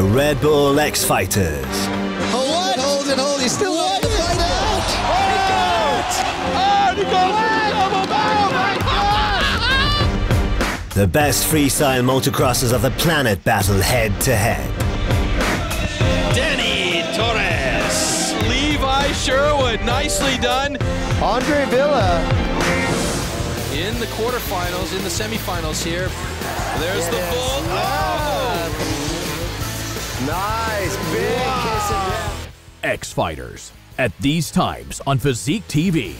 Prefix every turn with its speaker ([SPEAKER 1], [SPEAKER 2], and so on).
[SPEAKER 1] the Red Bull X Fighters.
[SPEAKER 2] Hold it, hold it, hold it. He's still wanting to fight out.
[SPEAKER 3] Oh, he goes oh,
[SPEAKER 1] The best freestyle motocrossers of the planet battle head to head.
[SPEAKER 3] Dany Torres. Levi Sherwood. Nicely done.
[SPEAKER 4] Andre Villa.
[SPEAKER 3] In the quarterfinals, in the semifinals here. There's the
[SPEAKER 4] Yes. Nice. Big kiss and
[SPEAKER 5] X Fighters at these times on Physique TV.